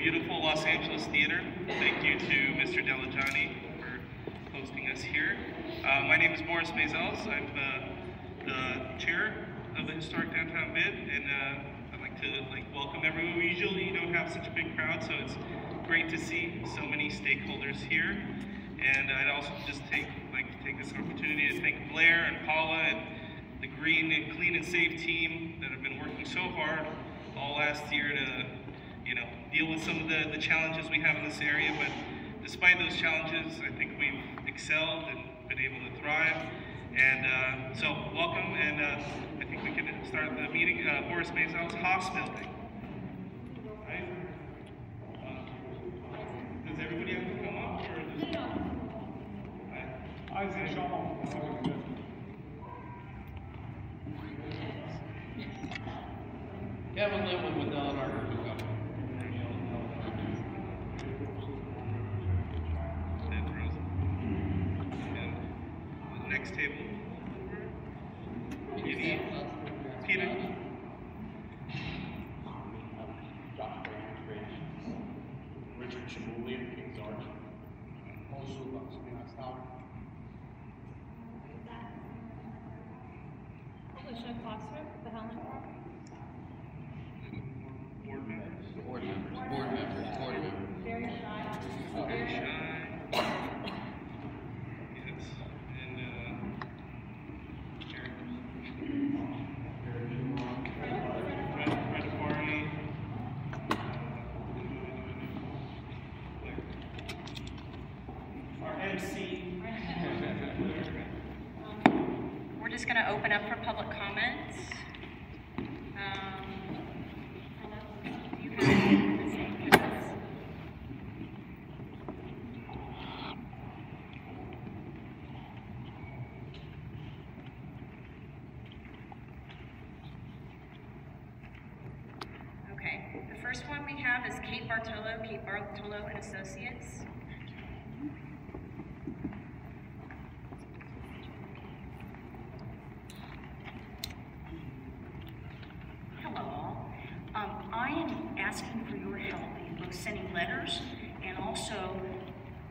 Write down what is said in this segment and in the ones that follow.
beautiful Los Angeles Theater. Thank you to Mr. Delijani for hosting us here. Uh, my name is Boris Mazels. I'm the, the chair of the Historic Downtown Bid, and uh, I'd like to like welcome everyone. We usually don't have such a big crowd, so it's great to see so many stakeholders here. And I'd also just take like to take this opportunity to thank Blair and Paula and the Green and Clean and Safe team that have been working so hard all last year to, deal with some of the, the challenges we have in this area. But despite those challenges, I think we've excelled and been able to thrive. And uh, so, welcome, and uh, I think we can start the meeting. Uh, Boris Mazels Haas Building. Right? Uh, does everybody have to come up? Or does... Isaiah. Kevin Lynn with Don Arthur took up. And Rosa. And the next table. Peter. Peter. Richard Chimulian, King's Arch. Alicia Foster, the Helen Park. Board members. Board members, board members, board members. Very shy. Very shy. Yes. And uh, Eric. Fred, Fred Afari. Uh, Our MC. We're open up for public comments. Um, you have- Okay, the first one we have is Kate Bartolo, Kate Bartolo and Associates. Hello all. Um, I am asking for your help in both sending letters and also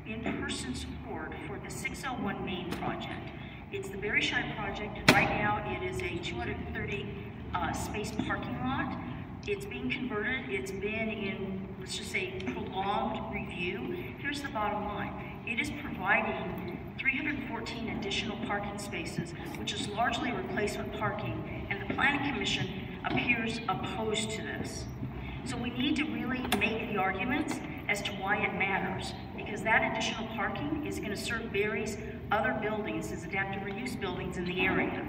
in-person support for the 601 Main project. It's the Barry Shy project, right now it is a 230 uh, space parking lot. It's being converted, it's been in, let's just say, prolonged review. Here's the bottom line. It is providing 314 additional parking spaces, which is largely replacement parking, and the planning commission appears opposed to this. So we need to really make the arguments as to why it matters, because that additional parking is gonna serve Barry's other buildings as adaptive reuse buildings in the area.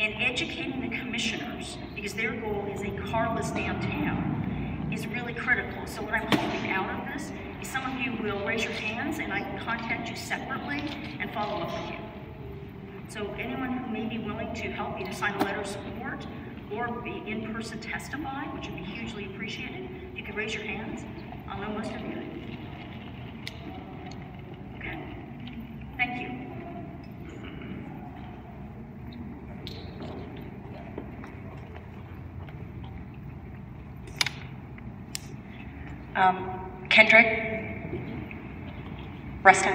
And educating the commissioners, because their goal is a carless downtown, is really critical. So what I'm hoping out of this is some of you will raise your hands and I can contact you separately and follow up with you. So anyone who may be willing to help either sign a letter of support or be in person testify, which would be hugely appreciated, you could raise your hands. I'll know most of you. Okay. Thank you. Um, Kendrick? Rustin?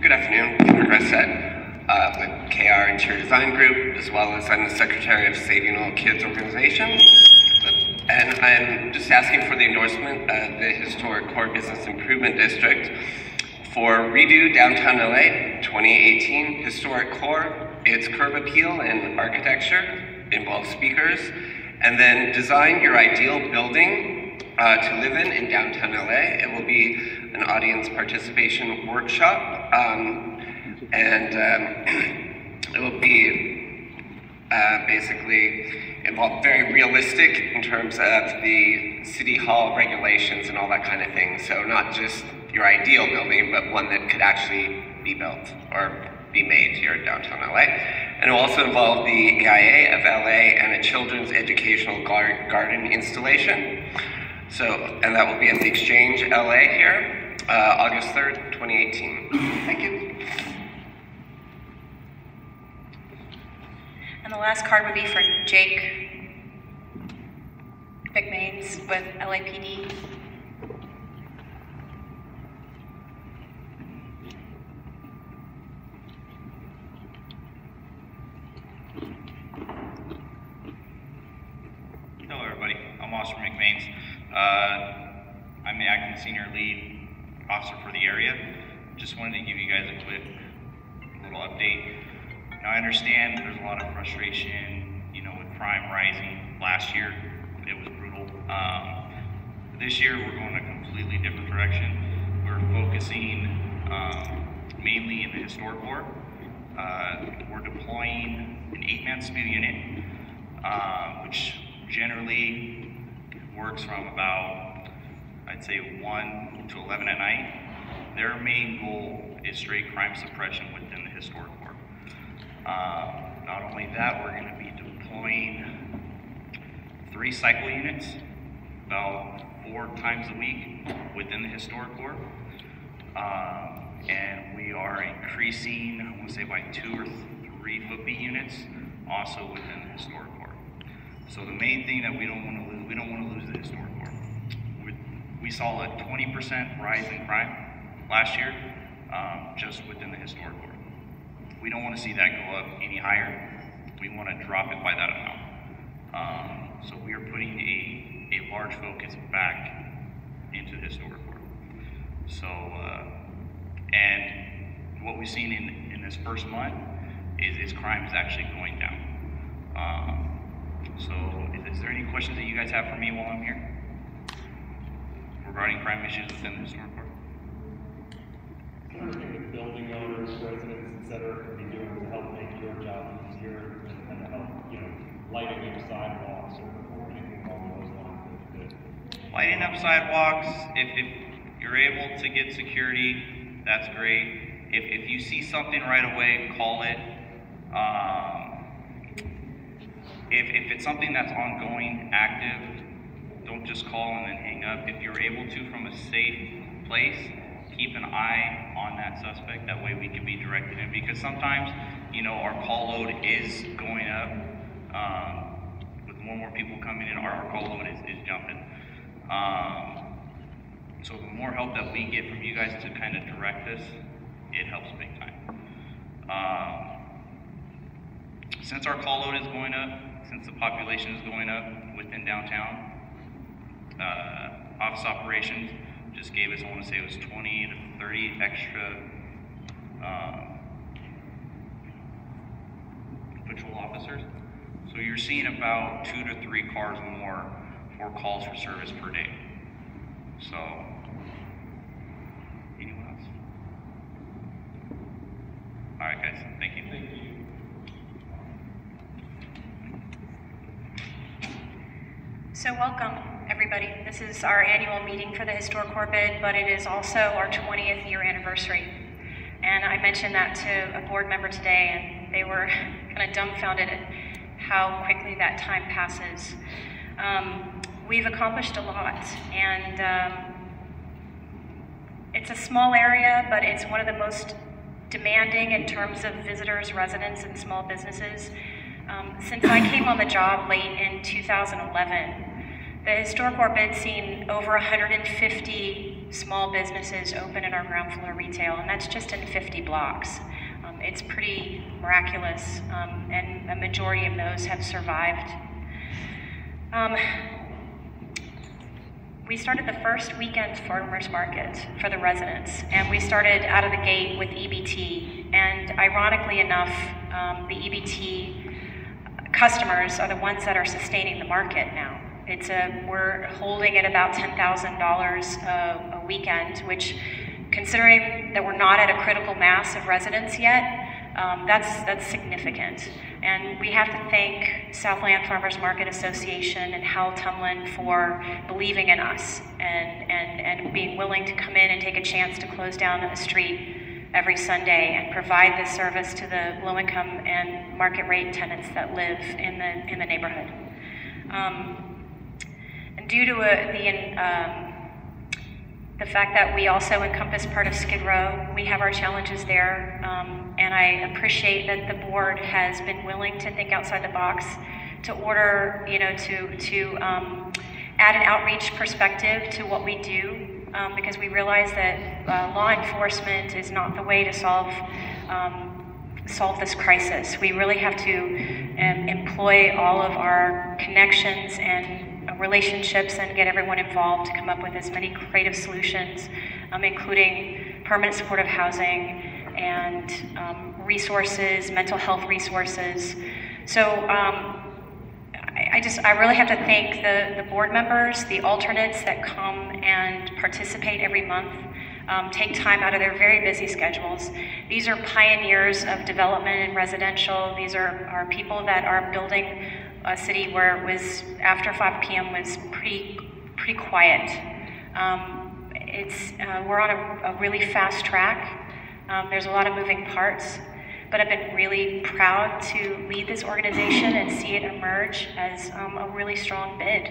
Good afternoon, Kendrick Resett, uh, with KR Interior Design Group, as well as I'm the Secretary of Saving All Kids Organization. And I'm just asking for the endorsement of the Historic Core Business Improvement District for redo downtown LA 2018 Historic Core. Its curb appeal and architecture involves speakers, and then design your ideal building uh, to live in in downtown LA. It will be an audience participation workshop, um, and um, it will be uh, basically involve very realistic in terms of the city hall regulations and all that kind of thing. So not just your ideal building, but one that could actually be built or be made here in downtown LA. And it will also involve the AIA of LA and a children's educational gar- garden installation. So, and that will be at the Exchange LA here, uh, August 3rd, 2018. Thank you. And the last card would be for Jake McMains with LAPD. Hello, everybody. I'm McMains. Uh, I'm the acting senior lead officer for the area. Just wanted to give you guys a quick little update. Now, I understand there's a lot of frustration, you know, with crime rising. Last year, it was brutal. Um, this year, we're going a completely different direction. We're focusing um, mainly in the historic core. Uh, we're deploying an eight-man SPU unit, uh, which generally works from about, I'd say, 1 to 11 at night. Their main goal is straight crime suppression within the historic core. Uh, not only that, we're going to be deploying three cycle units about four times a week within the historic core. Um, and we are increasing, I want to say by two or three foot units also within the historic core. So the main thing that we don't want to lose, we don't want to lose the historic core. We, we saw a 20% rise in crime last year um, just within the historic core. We don't want to see that go up any higher. We want to drop it by that amount. Um, so we are putting a, a large focus back into the historic core. So, uh, and what we've seen in, in this first month is, is crime is actually going down. Um, so, is, is there any questions that you guys have for me while I'm here regarding crime issues within the historic core? Is there anything that building owners, residents, et cetera, can be doing to help make your job easier and help, you know, lighting up sidewalks or, or anything along those lines Lighting up sidewalks, if, if you're able to get security, that's great. If, if you see something right away, call it. Um, if, if it's something that's ongoing, active, don't just call and then hang up. If you're able to from a safe place, keep an eye on that suspect. That way we can be directed in. Because sometimes, you know, our call load is going up. Um, with more and more people coming in, our, our call load is, is jumping. Um, so the more help that we get from you guys to kind of direct us, it helps big time. Um, since our call load is going up, since the population is going up within downtown, uh, office operations just gave us, I want to say it was 20 to 30 extra um, patrol officers. So you're seeing about two to three cars more for calls for service per day. So, anyone else? All right, guys. Thank you. Thank you. So welcome, everybody. This is our annual meeting for the Historic Core bid, but it is also our 20th year anniversary. And I mentioned that to a board member today, and they were kind of dumbfounded at how quickly that time passes. Um, we've accomplished a lot, and um, it's a small area, but it's one of the most demanding in terms of visitors, residents, and small businesses. Um, since I came on the job late in 2011, the Historic bid seen over 150 small businesses open in our ground floor retail, and that's just in 50 blocks. Um, it's pretty miraculous, um, and a majority of those have survived. Um, we started the first weekend farmers market for the residents, and we started out of the gate with EBT. And ironically enough, um, the EBT customers are the ones that are sustaining the market now. It's a we're holding at about ten thousand dollars a weekend, which, considering that we're not at a critical mass of residents yet, um, that's that's significant. And we have to thank Southland Farmers Market Association and Hal Tumlin for believing in us and, and, and being willing to come in and take a chance to close down a street every Sunday and provide this service to the low-income and market rate tenants that live in the, in the neighborhood. Um, due to a, the, um, the fact that we also encompass part of Skid Row, we have our challenges there. Um, and I appreciate that the board has been willing to think outside the box to order, you know, to, to um, add an outreach perspective to what we do um, because we realize that uh, law enforcement is not the way to solve um, solve this crisis. We really have to um, employ all of our connections and relationships and get everyone involved to come up with as many creative solutions, um, including permanent supportive housing and um, resources, mental health resources. So um, I, just, I really have to thank the, the board members, the alternates that come and participate every month um, take time out of their very busy schedules. These are pioneers of development in residential. These are, are people that are building a city where it was after 5 p.m. was pretty pretty quiet. Um, it's uh, we're on a, a, really fast track. Um, there's a lot of moving parts, but I've been really proud to lead this organization and see it emerge as um, a really strong bid.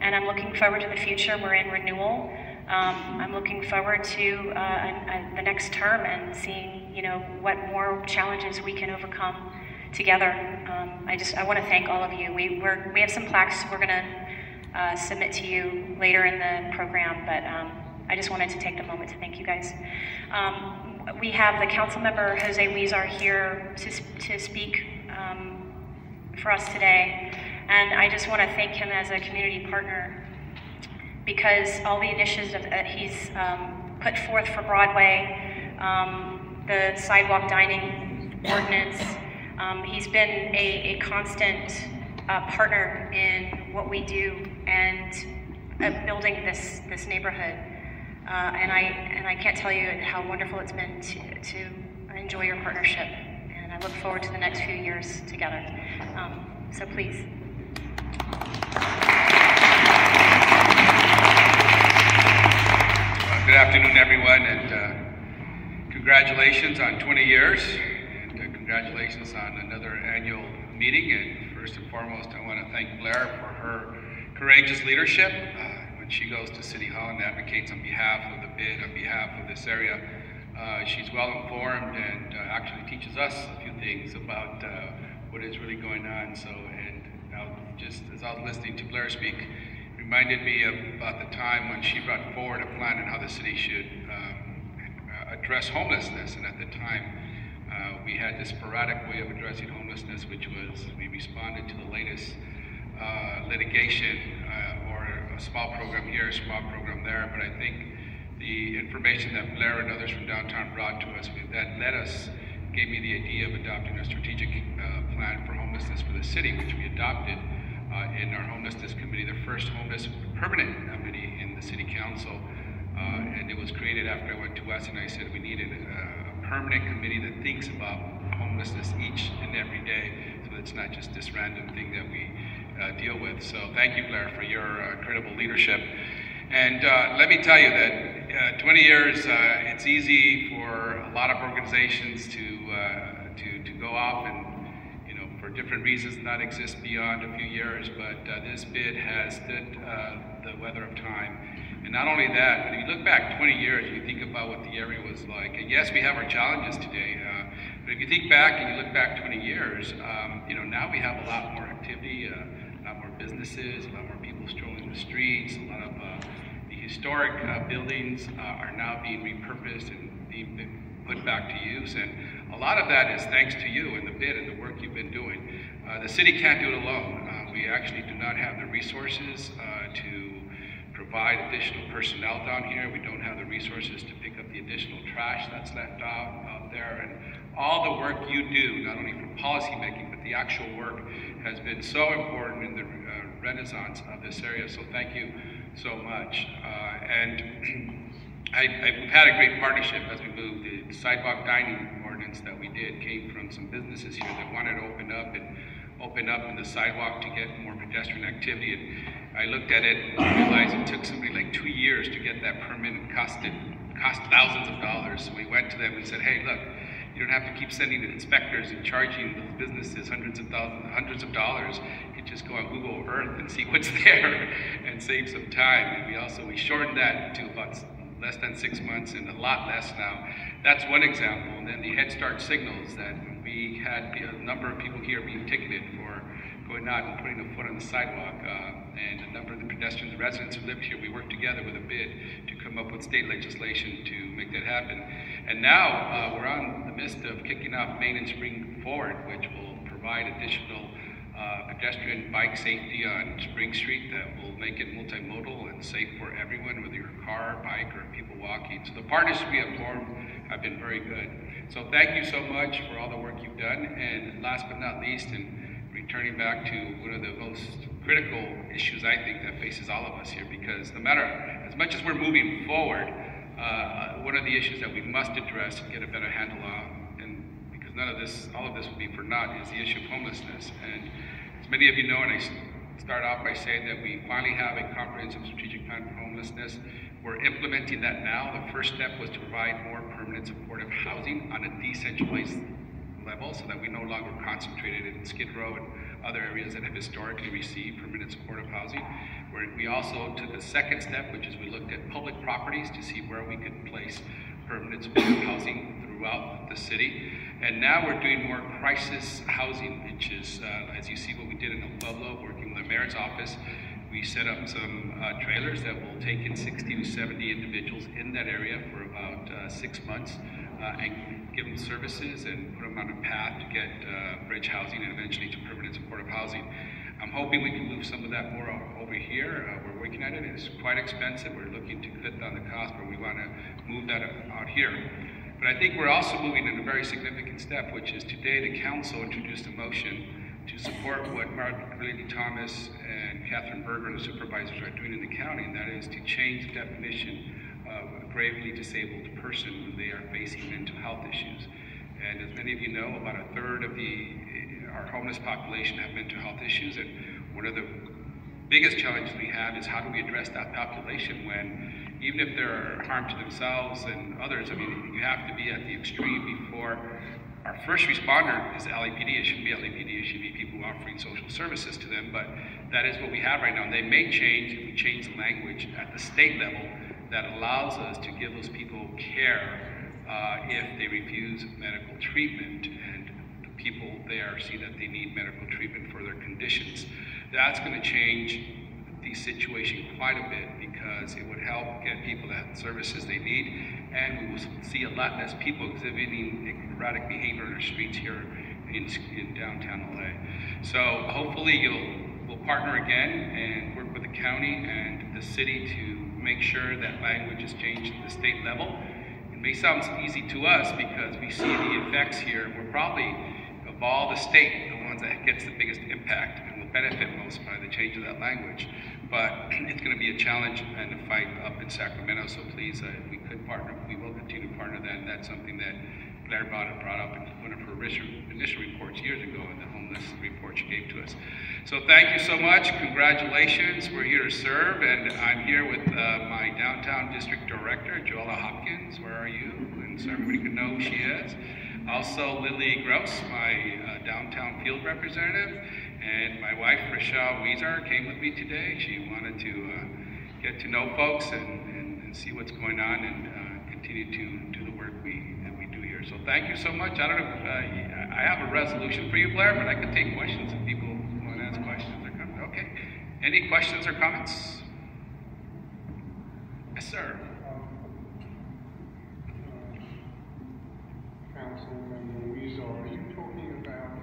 And I'm looking forward to the future. We're in renewal. Um, I'm looking forward to uh, a, a, the next term and seeing, you know, what more challenges we can overcome together. Um, I just I want to thank all of you. We we're, we have some plaques we're going to uh, submit to you later in the program, but um, I just wanted to take the moment to thank you guys. Um, we have the council member Jose Huizar here to to speak um, for us today, and I just want to thank him as a community partner because all the initiatives that he's um, put forth for Broadway, um, the sidewalk dining ordinance, um, he's been a, a constant uh, partner in what we do and uh, building this this neighborhood. Uh, and I and I can't tell you how wonderful it's been to, to enjoy your partnership. And I look forward to the next few years together. Um, so please. Good afternoon, everyone, and uh, congratulations on 20 years, congratulations on another annual meeting. And first and foremost, I want to thank Blair for her courageous leadership uh, when she goes to City Hall and advocates on behalf of the bid, on behalf of this area. Uh, she's well informed and uh, actually teaches us a few things about uh, what is really going on. So, and now just as I was listening to Blair speak, reminded me of about the time when she brought forward a plan on how the city should um, address homelessness. And at the time, we had this sporadic way of addressing homelessness, which was we responded to the latest uh, litigation uh, or a small program here, a small program there. But I think the information that Blair and others from downtown brought to us that led us, gave me the idea of adopting a strategic uh, plan for homelessness for the city, which we adopted uh, in our homelessness committee, the first homeless permanent committee in the city council. Uh, and it was created after I went to West and I said we needed a permanent committee that thinks about homelessness each and every day so it's not just this random thing that we uh, deal with. So thank you, Blair, for your uh, incredible leadership. And uh, let me tell you that uh, 20 years, uh, it's easy for a lot of organizations to, to, to go off and you know for different reasons not exist beyond a few years, but uh, this bid has stood uh, the weather of time. And not only that, but if you look back 20 years, you think about what the area was like. And yes, we have our challenges today, uh, but if you think back and you look back 20 years, um, you know, now we have a lot more activity, uh, a lot more businesses, a lot more people strolling the streets, a lot of uh, the historic uh, buildings are now being repurposed and being put back to use. And a lot of that is thanks to you and the bid and the work you've been doing. Uh, the city can't do it alone. Uh, we actually do not have the resources uh, to provide additional personnel down here. We don't have the resources to pick up the additional trash that's left out, out there. And all the work you do, not only for policy making, but the actual work has been so important in the uh, renaissance of this area. So thank you so much. Uh, and I, have had a great partnership as we moved. The sidewalk dining ordinance that we did came from some businesses here that wanted to open up and open up in the sidewalk to get more pedestrian activity. And I looked at it and realized it took somebody like two years to get that permit and cost it cost thousands of dollars. So we went to them and said, hey, look, you don't have to keep sending inspectors and charging those businesses hundreds of thousands, hundreds of dollars. You can just go on Google Earth and see what's there and save some time. And we also we shortened that to about less than six months and a lot less now. That's one example. And then the Head Start signals that we had a number of people here being ticketed for going out and putting a foot on the sidewalk. Uh, and a number of the pedestrians and residents who lived here, we worked together with a bid to come up with state legislation to make that happen. And now uh, we're on the midst of kicking off Main and Spring Forward, which will provide additional uh, pedestrian bike safety on Spring Street that will make it multimodal and safe for everyone, whether you're a car, bike, or people walking. So the partnerships we have formed have been very good. So thank you so much for all the work you've done. And last but not least, and returning back to one of the most critical issues I think that faces all of us here, because no matter, as much as we're moving forward, uh, one of the issues that we must address and get a better handle on, and because none of this, all of this will be for naught, is the issue of homelessness. And as many of you know, and I start off by saying that we finally have a comprehensive strategic plan for homelessness. We're implementing that now. The first step was to provide more permanent supportive housing on a decentralized level so that we no longer concentrated in Skid Row and other areas that have historically received permanent supportive housing. Where we also took a second step, which is we looked at public properties to see where we could place permanent supportive housing throughout the city. And now we're doing more crisis housing, which is, uh, as you see what we did in El Pueblo, working with the mayor's office, we set up some uh, trailers that will take in 60 to 70 individuals in that area for about uh, six months and give them services and put them on a path to get uh, bridge housing and eventually to permanent supportive housing. I'm hoping we can move some of that more over here. Uh, we're working on it. It's quite expensive. We're looking to cut down the cost, but we want to move that out here. But I think we're also moving in a very significant step, which is today the council introduced a motion to support what Mark Ridley-Thomas and Kathryn Barger, the supervisors, are doing in the county, and that is to change the definition gravely disabled person when they are facing mental health issues. And as many of you know, about a third of the eh, our homeless population have mental health issues, and one of the biggest challenges we have is how do we address that population when even if they're harm to themselves and others, I mean, you have to be at the extreme before our first responder is LAPD. It shouldn't be LAPD. It should be people offering social services to them. But that is what we have right now. They may change if we change the language at the state level that allows us to give those people care uh, if they refuse medical treatment and the people there see that they need medical treatment for their conditions. That's going to change the situation quite a bit because it would help get people the services they need and we will see a lot less people exhibiting erratic behavior in our streets here in, in downtown LA. So hopefully you'll we'll partner again and work with the county and the city to make sure that language is changed at the state level. It may sound easy to us because we see the effects here. We're probably, of all the state, the ones that gets the biggest impact and will benefit most by the change of that language. But it's going to be a challenge and a fight up in Sacramento, so please, uh, if we could partner, we will continue to partner that. That's something that Blair brought up in one of her initial reports years ago in the homeless report she gave to us. So thank you so much. Congratulations. We're here to serve, and I'm here with uh, my downtown district director, Joella Hopkins. Where are you? And so everybody can know who she is. Also, Lily Gross, my uh, downtown field representative, and my wife, Richelle Huizar, came with me today. She wanted to uh, get to know folks and, and, and, see what's going on and uh, continue to do the work we, that we do here. So thank you so much. I don't know uh, I have a resolution for you, Blair, but I can take questions if people want to ask questions or comments. Okay. Any questions or comments? Yes, sir. Um, uh, Councilman Louise, are uh, you talking about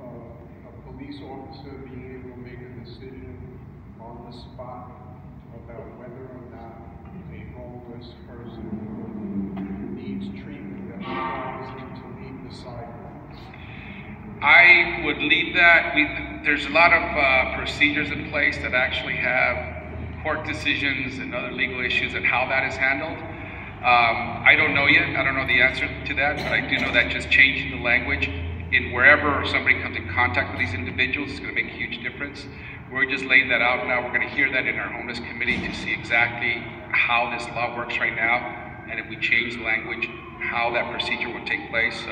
uh, a police officer being able to make a decision on the spot about whether or not a homeless person needs treatment that requires them to leave the sidewalks? I would leave that. We, there's a lot of uh, procedures in place that actually have court decisions and other legal issues and how that is handled. Um, I don't know yet. I don't know the answer to that, but I do know that just changing the language in wherever somebody comes in contact with these individuals is going to make a huge difference. We're just laying that out now. We're going to hear that in our homeless committee to see exactly how this law works right now, and if we change the language, how that procedure would take place. So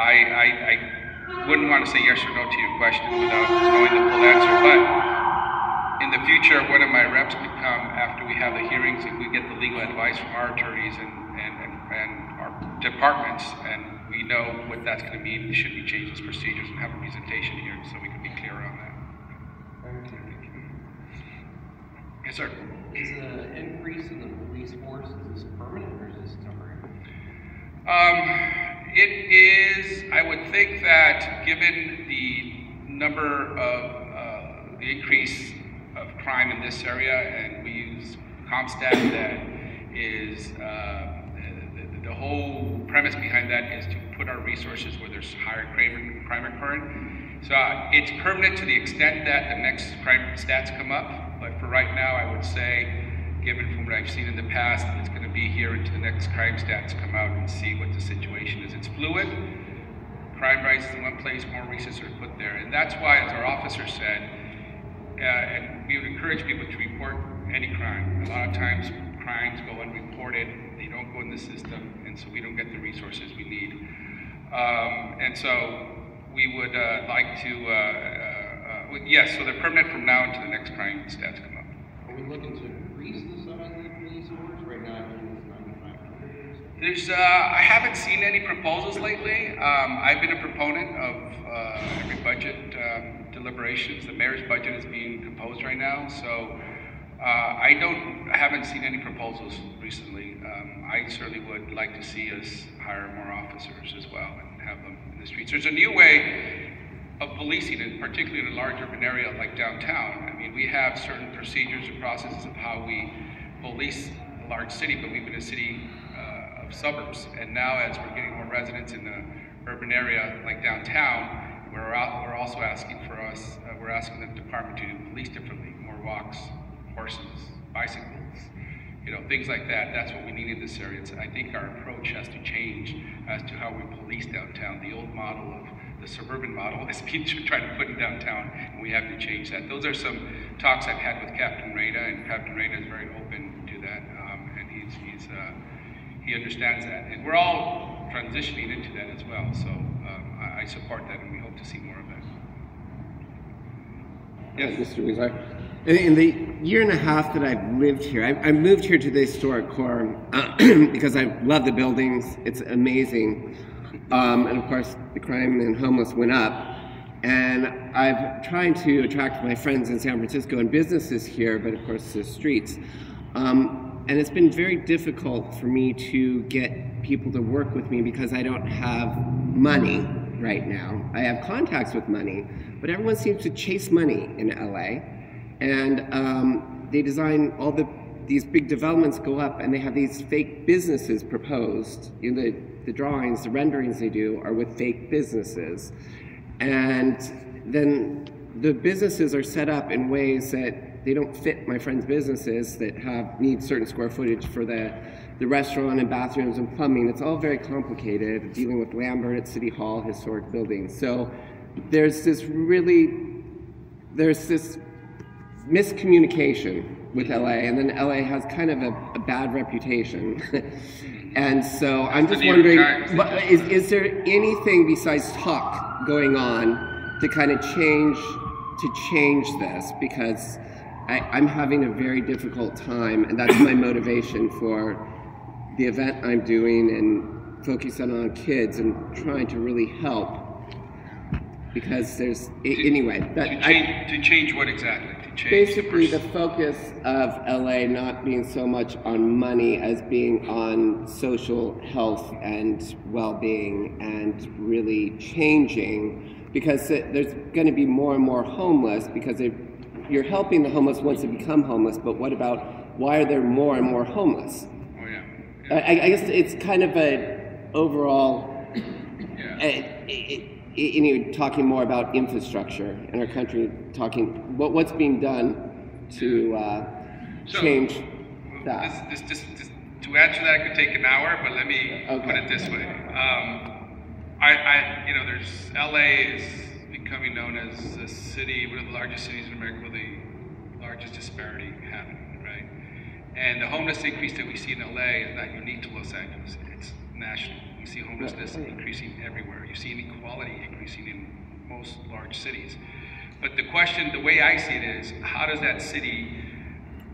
I, I, I wouldn't want to say yes or no to your question without knowing the full answer, but in in the future, one of my reps could come after we have the hearings, if we get the legal advice from our attorneys and, and, and, and our departments, and we know what that's gonna mean, there should be those procedures, and have a presentation here, so we can be clear on that. Thank you. Yes, sir. Is the increase in the police force, is this permanent or is this temporary? Um, it is, I would think that given the number of, uh, the increase of crime in this area, and we use CompStat that is, uh, the, the whole premise behind that is to put our resources where there's higher crime, crime occurring. So uh, it's permanent to the extent that the next crime stats come up, but for right now, I would say, given from what I've seen in the past, it's going to be here until the next crime stats come out and see what the situation is. It's fluid. Crime rises in one place, more resources are put there. And that's why, as our officer said, uh, and we would encourage people to report any crime. A lot of times, crimes go unreported, they don't go in the system, and so we don't get the resources we need. Um, and so we would uh, like to, uh, uh, uh, yes, so they're permanent from now until the next crime stats come up. Are we looking to increase the There's, uh, I haven't seen any proposals lately. Um, I've been a proponent of uh, every budget um, deliberations. The mayor's budget is being composed right now, so uh, I don't, I haven't seen any proposals recently. Um, I certainly would like to see us hire more officers as well and have them in the streets. There's a new way of policing, and particularly in a large urban area like downtown. I mean, we have certain procedures and processes of how we police a large city, but we've been a city suburbs. And now, as we're getting more residents in the urban area like downtown, we're, out, we're also asking for us, uh, we're asking the department to do police differently, more walks, horses, bicycles, you know, things like that. That's what we need in this area. It's, I think our approach has to change as to how we police downtown. The old model of the suburban model is being trying to put in downtown, and we have to change that. Those are some talks I've had with Captain Rada, and Captain Rada is very to that, um, and he's, he's uh, he understands that. And we're all transitioning into that as well, so um, I, I support that, and we hope to see more of that. Yes, Mr. In, in the year and a half that I've lived here, I, I moved here to the historic core uh, because I love the buildings. It's amazing. Um, and of course, the crime and homeless went up. And I've tried to attract my friends in San Francisco and businesses here, but of course, the streets. Um, and it's been very difficult for me to get people to work with me because I don't have money right now. I have contacts with money, but everyone seems to chase money in LA. And um, they design all the these big developments go up and they have these fake businesses proposed. You know, the, the drawings, the renderings they do are with fake businesses. And then the businesses are set up in ways that they don't fit my friends' businesses that have need certain square footage for the, the restaurant and bathrooms and plumbing. It's all very complicated, dealing with Lambert at City Hall, historic buildings. So there's this really, there's this miscommunication with LA, and then LA has kind of a, a bad reputation. and so I'm just wondering, what, is, is there anything besides talk going on to kind of change to change this? Because I, I'm having a very difficult time, and that's my motivation for the event I'm doing and focusing on kids and trying to really help. Because there's anyway, that, To I, change, to change what exactly? To change basically the the focus of LA not being so much on money as being on social health and well-being and really changing because there's going to be more and more homeless because if you're helping the homeless once they become homeless but what about why are there more and more homeless Oh, yeah. I, I guess it's kind of a overall Yeah. i- you're talking more about infrastructure in our country, talking what, what's being done to uh, So, change that. This, this, this, to answer that it could take an hour, but let me put it this way. Um, I, I, you know, there's LA is becoming known as the city, one of the largest cities in America largest disparity happening, right? And the homeless increase that we see in LA is not unique to Los Angeles. It's national. You see homelessness increasing everywhere. You see inequality increasing in most large cities. But the question, the way I see it is, how does that city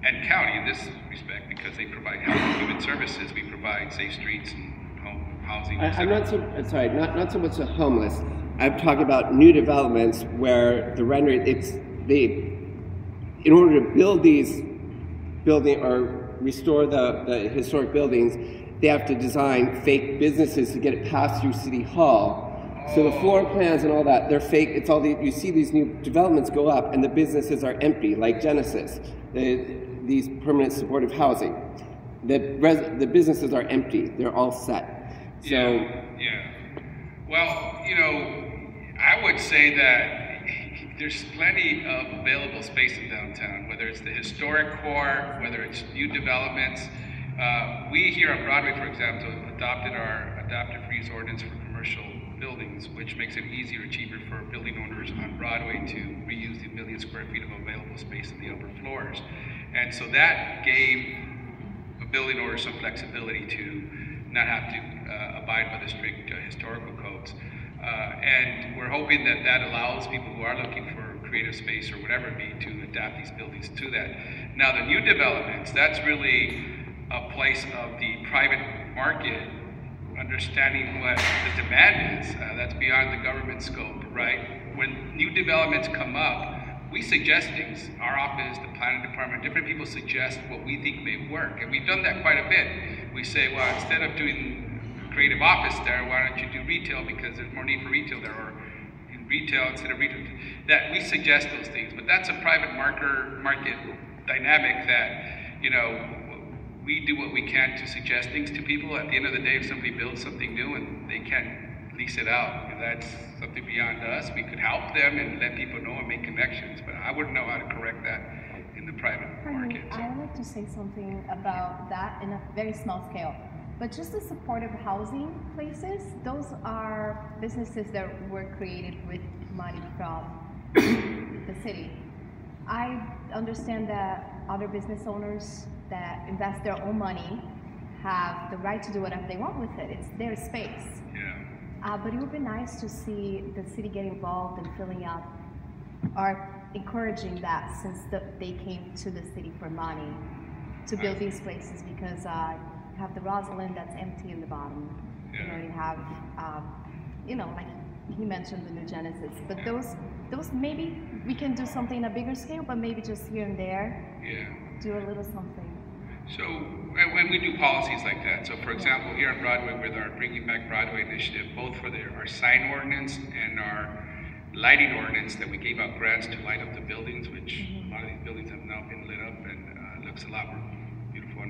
and county in this respect, because they provide health and human services, we provide safe streets and home, housing, I, I'm not so, sorry, not, not so much the homeless. I'm talking about new developments where the rendering, it's, they, in order to build these building or restore the, the historic buildings, they have to design fake businesses to get it passed through City Hall. So the floor plans and all that, they're fake. It's all the, you see these new developments go up and the businesses are empty, like Genesis, the, these permanent supportive housing. The, res, the businesses are empty. They're all set. So Yeah, yeah. Well, you know, I would say that there's plenty of available space in downtown, whether it's the historic core, whether it's new developments. Uh, we here on Broadway, for example, adopted our adaptive reuse ordinance for commercial buildings, which makes it easier and cheaper for building owners on Broadway to reuse the million square feet of available space in the upper floors. And so that gave a building owner some flexibility to not have to uh, abide by the strict uh, historical codes. Uh, and we're hoping that that allows people who are looking for creative space or whatever it be to adapt these buildings to that. Now, the new developments, that's really a place of the private market understanding what the demand is. Uh, that's beyond the government scope, right? When new developments come up, we suggest things. Our office, the planning department, different people suggest what we think may work. And we've done that quite a bit. We say, well, instead of doing creative office there, why don't you do retail because there's more need for retail there, or in retail instead of retail. That we suggest those things, but that's a private marker market dynamic that you know we do what we can to suggest things to people. At the end of the day, if somebody builds something new and they can't lease it out, if that's something beyond us. We could help them and let people know and make connections, but I wouldn't know how to correct that in the private market. so. I would like to say something about that in a very small scale. But just the supportive housing places, those are businesses that were created with money from the city. I understand that other business owners that invest their own money have the right to do whatever they want with it. It's their space. Yeah. Uh, but it would be nice to see the city get involved in filling up or encouraging that since the, they came to the city for money to build these places because uh, you have the Rosslyn that's empty in the bottom. You know, you have, um, you know, like he mentioned the new Genesis. But those, those maybe we can do something on a bigger scale, but maybe just here and there, Yeah. do a little something. So when we do policies like that, so for example, here on Broadway with our Bringing Back Broadway initiative, both for the, our sign ordinance and our lighting ordinance that we gave out grants to light up the buildings, which a lot of these buildings have now been lit up and uh, looks a lot more beautiful in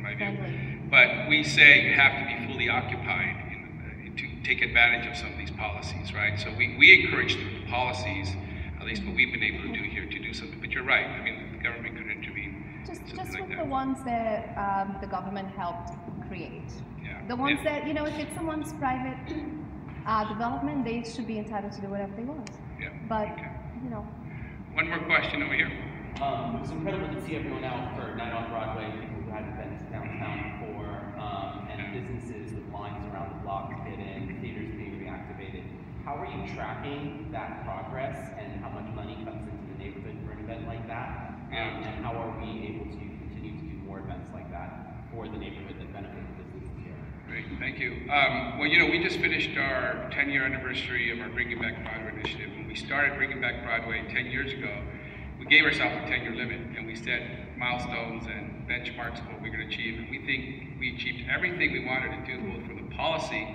my view. But we say you have to be fully occupied in, uh, to take advantage of some of these policies, right? So we, we encourage through the policies, at least what we've been able to do here, to do something. But you're right, I mean, the government could intervene. Just, just like with that. the ones that um, the government helped create. Yeah. The ones Yeah. that, you know, if it's someone's private uh, development, they should be entitled to do whatever they want. Yeah. But, you know, One more question over here. Um, it was incredible to see everyone out for Night on Broadway, people who had events downtown before, um, and businesses with lines block in, theaters being reactivated. How are you tracking that progress and how much money comes into the neighborhood for an event like that? Um, and how are we able to continue to do more events like that for the neighborhood that benefit the businesses here? Great, thank you. Um, well, you know, we just finished our 10-year anniversary of our Bringing Back Broadway initiative. When we started Bringing Back Broadway 10 years ago, we gave ourselves a 10-year limit, and we set milestones and benchmarks of what we're going to achieve. And we think we achieved everything we wanted to do, both from policy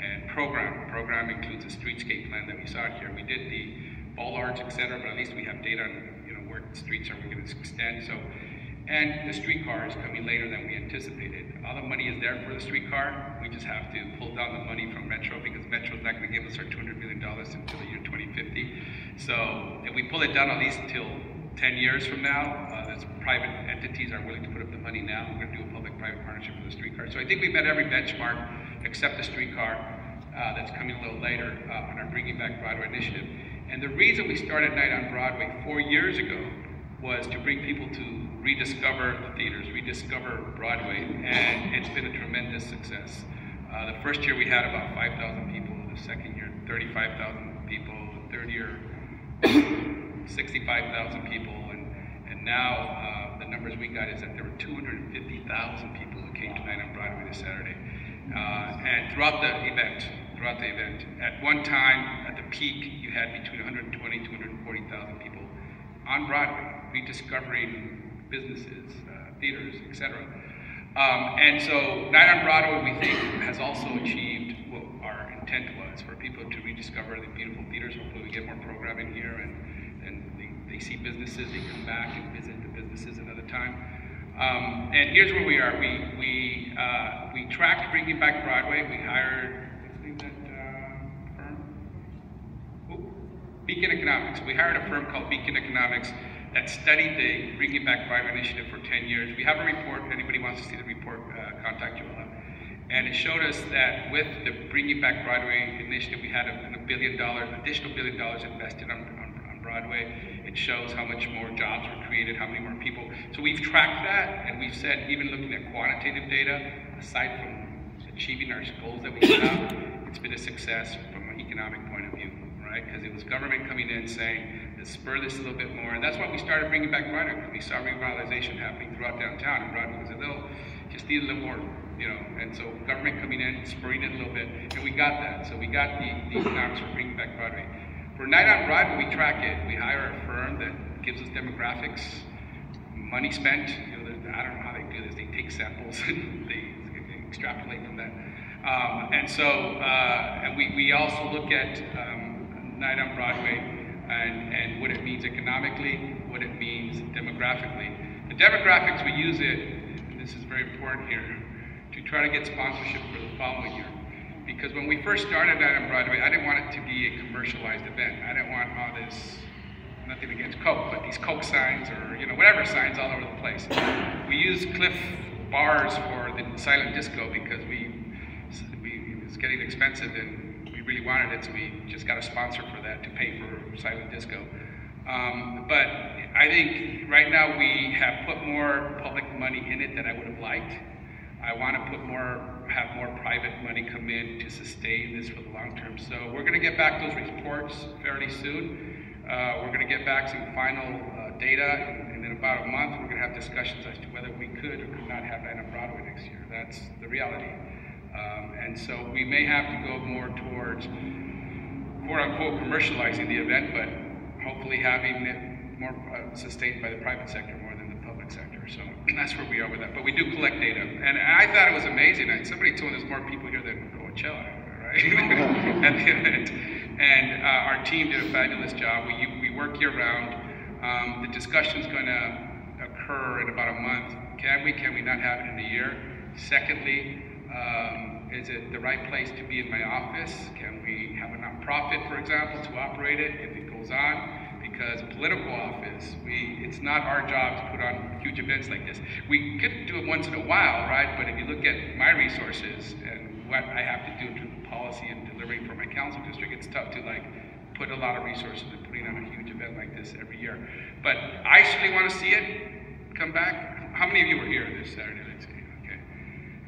and program. Program includes a streetscape plan that we saw here. We did the bollards, et cetera, but at least we have data on, you know, where streets are going to extend. So, and the streetcar is coming later than we anticipated. All the money is there for the streetcar. We just have to pull down the money from Metro because Metro is not going to give us our $200 million until the year 2050. So if we pull it down at least until 10 years from now, uh, that's private entities are willing to put up the money now. We're going to do a public-private partnership for the streetcar. So I think we met every benchmark except the streetcar uh, that's coming a little later uh, on our Bringing Back Broadway initiative. And the reason we started Night on Broadway four years ago was to bring people to rediscover the theaters, rediscover Broadway, and it's been a tremendous success. Uh, the first year we had about 5,000 people, the second year 35,000 people, the third year 65,000 people, and, and now uh, the numbers we got is that there were 250,000 people who came to Night on Broadway this Saturday. Uh, and throughout the event, throughout the event, at one time, at the peak, you had between 120, 240,000 people on Broadway, rediscovering businesses, uh, theaters, etc. Um, and so Night on Broadway, we think, has also achieved what our intent was for people to rediscover the beautiful theaters. Hopefully we get more programming here and, and they, they see businesses, they come back and visit the businesses another time. Um, and here's where we are. We, we, uh, we tracked bringing back Broadway. We hired, uh, Beacon Economics. We hired a firm called Beacon Economics that studied the Bringing Back Broadway initiative for 10 years. We have a report. If anybody wants to see the report, uh, contact Joella. And it showed us that with the Bringing Back Broadway initiative, we had a, a billion dollars, additional billion dollars invested on, on Broadway. It shows how much more jobs were created, how many more people. So we've tracked that, and we've said, even looking at quantitative data, aside from achieving our goals that we set out, it's been a success from an economic point of view, right? Because it was government coming in saying, let's spur this a little bit more. And that's why we started bringing back Broadway, because we saw revitalization happening throughout downtown, and Broadway was a little, just needed a little more you know, and so government coming in, spurring it a little bit, and we got that. So we got the, the economics for bringing back Broadway. For Night on Broadway, we track it. We hire a firm that gives us demographics, money spent. You know, I don't know how they do this. They take samples and they, extrapolate from that. Um, and so, uh, and we, we also look at um, Night on Broadway and, and what it means economically, what it means demographically. The demographics, we use it, this is very important here, to try to get sponsorship for the following year. Because when we first started Night on Broadway, I didn't want it to be a commercialized event. I didn't want all this, nothing against Coke, but these Coke signs or, you know, whatever signs all over the place. We used Clif bars for the silent disco because we, we, it was getting expensive and we really wanted it, so we just got a sponsor for that to pay for silent disco. Um, but I think right now we have put more public money in it than I would have liked. I want to put more, have more private money come in to sustain this for the long term. So we're going to get back those reports fairly soon. Uh, we're going to get back some final uh, data, and, and, in about a month, we're going to have discussions as to whether we could or could not have Night on Broadway next year. That's the reality. Um, and so we may have to go more towards quote unquote commercializing the event, but hopefully having it more uh, sustained by the private sector more than the public sector. So that's where we are with that. But we do collect data. And I thought it was amazing. Somebody told me there's more people here than Coachella, right? At the event. And uh, our team did a fabulous job. We, we work year round. Um, the discussion is going to occur in about a month. Can we, can we not have it in a year? Secondly, um, is it the right place to be in my office? Can we have a nonprofit, for example, to operate it if it goes on? Because political office, we, it's not our job to put on huge events like this. We could do it once in a while, right? But if you look at my resources and what I have to do in terms of policy and delivering for my council district, it's tough to like put a lot of resources in putting on a huge event like this every year. But I certainly want to see it come back. How many of you were here this Saturday? Let's. Okay.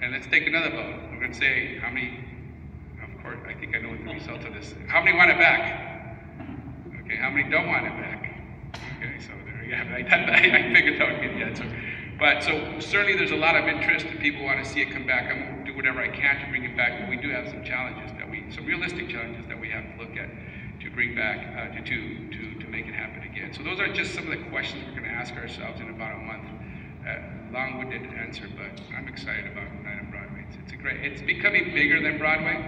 And let's take another vote. We're going to say how many, of course, I think I know what the results of this. How many want it back? Okay, how many don't want it back? Okay, so there you have it. I, I figured that would be the answer. But so certainly there's a lot of interest and people want to see it come back. I'm going to do whatever I can to bring it back, but we do have some challenges that we, some realistic challenges that we have to look at to bring back, uh, to, to, to, to make it happen again. So those are just some of the questions we're going to ask ourselves in about a month. Uh, long-winded answer, but I'm excited about Night on Broadway. It's, it's, a great, it's becoming bigger than Broadway.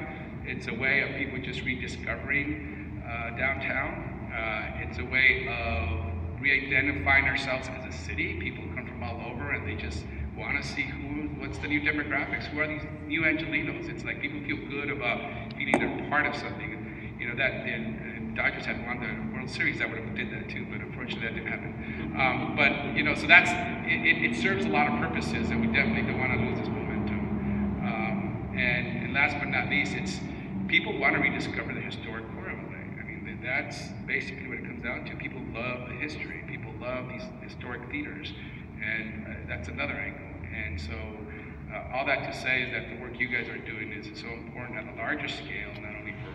It's a way of people just rediscovering uh, downtown uh, it's a way of re-identifying ourselves as a city. People come from all over and they just want to see who, what's the new demographics, who are these new Angelenos. It's like people feel good about feeling they're part of something. You know, that, and Dodgers had won the World Series, that would have did that too, but unfortunately that didn't happen. Um, but, you know, so that's, it, it, it, serves a lot of purposes and we definitely don't want to lose this momentum. Um, and, and last but not least, it's, people want to rediscover the historic that's basically what it comes down to. People love the history. People love these historic theaters, and uh, that's another angle. And so, uh, all that to say is that the work you guys are doing is so important at a larger scale, not only for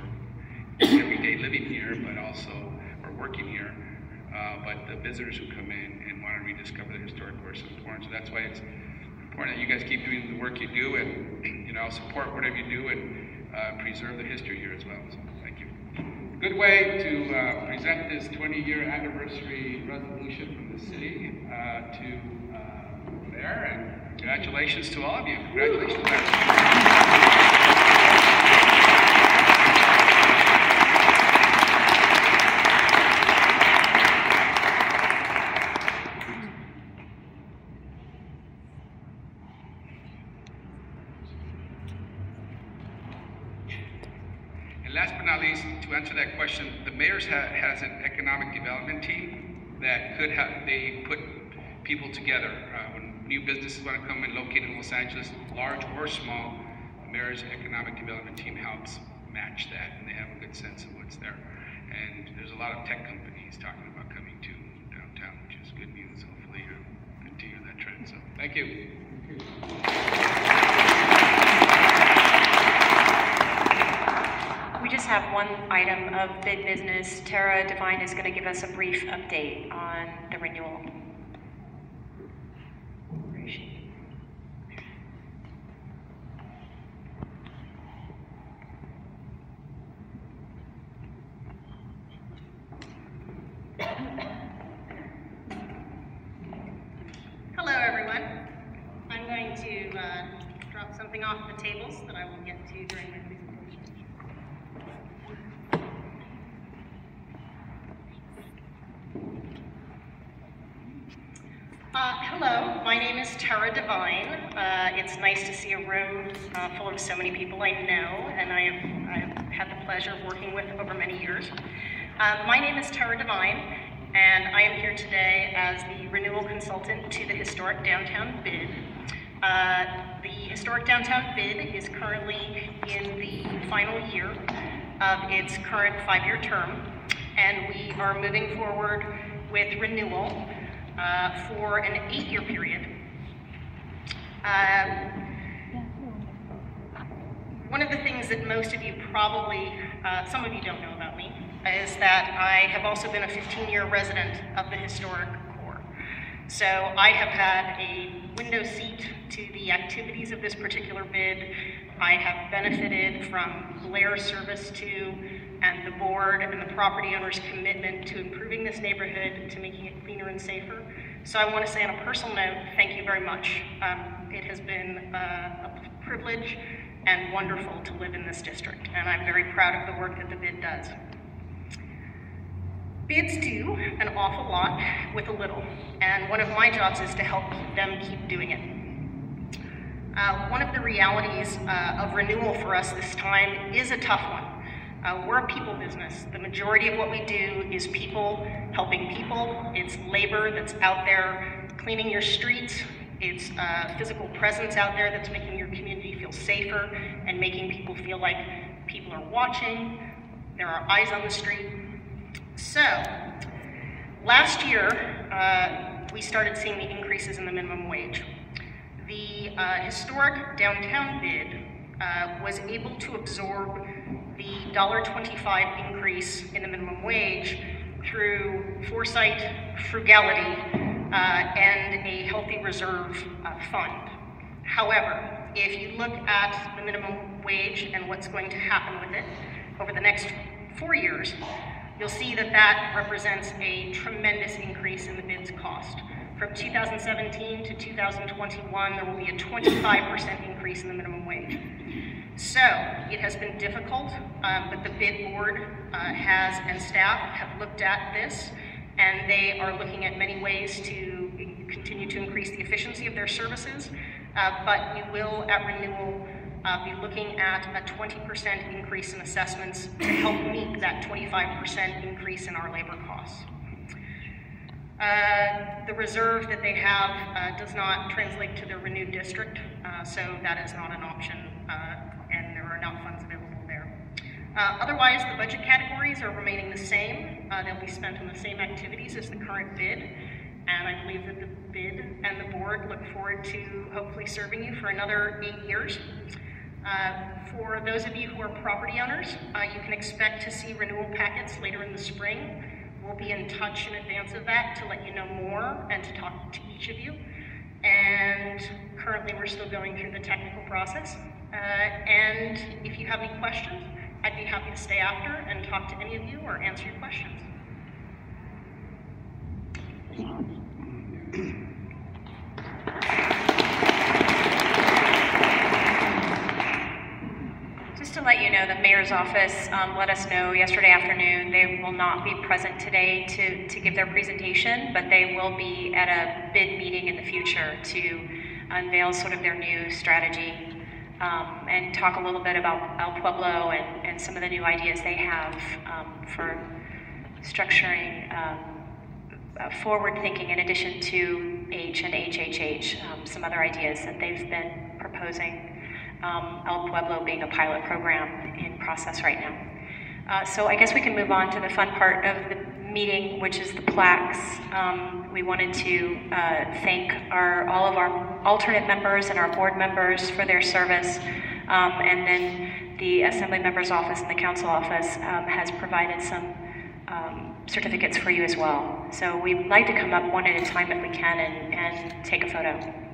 everyday living here, but also for working here. Uh, but the visitors who come in and want to rediscover the historic core is important. So that's why it's important that you guys keep doing the work you do and, you know, support whatever you do and uh, preserve the history here as well. So. Good way to uh, present this 20-year anniversary resolution from the city uh, to uh, Blair, and congratulations to all of you. Congratulations, Blair. And last but not least, to answer that question, the mayor's ha- has an economic development team that could have, they put people together. Uh, when new businesses want to come and locate in Los Angeles, large or small, the mayor's economic development team helps match that, and they have a good sense of what's there. And there's a lot of tech companies talking about coming to downtown, which is good news. Hopefully, uh, continue that trend. So, thank you. We just have one item of bid business. Tara Devine is going to give us a brief update on the renewal. Where is she? Hello, everyone. I'm going to uh, drop something off the tables that I will get to during my presentation. Uh, hello, my name is Tara Devine. Uh, it's nice to see a room uh, full of so many people I know and I have, I have had the pleasure of working with over many years. Uh, my name is Tara Devine, and I am here today as the renewal consultant to the Historic Downtown bid. Uh, the Historic Downtown bid is currently in the final year of its current five-year term, and we are moving forward with renewal uh, for an eight-year period. Uh, one of the things that most of you probably, uh, some of you don't know about me, is that I have also been a 15-year resident of the historic core. So I have had a window seat to the activities of this particular bid. I have benefited from Blair's service to and the board and the property owner's commitment to improving this neighborhood, to making it cleaner and safer. So I want to say on a personal note, thank you very much. Um, it has been uh, a privilege and wonderful to live in this district, and I'm very proud of the work that the bid does. Bids do an awful lot with a little, and one of my jobs is to help them keep doing it. Uh, one of the realities uh, of renewal for us this time is a tough one. Uh, we're a people business. The majority of what we do is people helping people. It's labor that's out there cleaning your streets. It's uh, physical presence out there that's making your community feel safer and making people feel like people are watching. There are eyes on the street. So, last year, uh, we started seeing the increases in the minimum wage. The uh, historic downtown bid uh, was able to absorb the $1.25 increase in the minimum wage through foresight, frugality, and a healthy reserve uh, fund. However, if you look at the minimum wage and what's going to happen with it over the next four years, you'll see that that represents a tremendous increase in the bid's cost. From 2017 to 2021, there will be a 25% increase in the minimum wage. So, it has been difficult, um, but the bid board uh, has, and staff have looked at this, and they are looking at many ways to continue to increase the efficiency of their services. Uh, but we will, at renewal, uh, be looking at a 20% increase in assessments to help meet that 25% increase in our labor costs. Uh, the reserve that they have uh, does not translate to the renewed district, uh, so that is not an option, uh, and there are not funds available there. Uh, otherwise, the budget categories are remaining the same. Uh, they'll be spent on the same activities as the current bid, and I believe that the bid and the board look forward to hopefully serving you for another eight years. Uh, for those of you who are property owners, uh, you can expect to see renewal packets later in the spring We'll be in touch in advance of that to let you know more and to talk to each of you. And currently, we're still going through the technical process. Uh, and if you have any questions, I'd be happy to stay after and talk to any of you or answer your questions. Just to let you know, the mayor's office um, let us know yesterday afternoon they will not be present today to, to give their presentation, but they will be at a bid meeting in the future to unveil sort of their new strategy um, and talk a little bit about El Pueblo and, and some of the new ideas they have um, for structuring uh, forward thinking in addition to H and HHH, um, some other ideas that they've been proposing. Um, El Pueblo being a pilot program in process right now. Uh, so I guess we can move on to the fun part of the meeting, which is the plaques. Um, we wanted to uh, thank our, all of our alternate members and our board members for their service. Um, and then the assembly member's office and the council office um, has provided some um, certificates for you as well. So we'd like to come up one at a time if we can and, and take a photo.